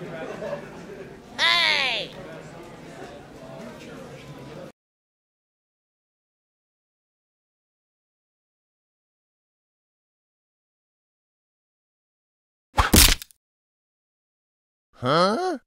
Hey! Huh?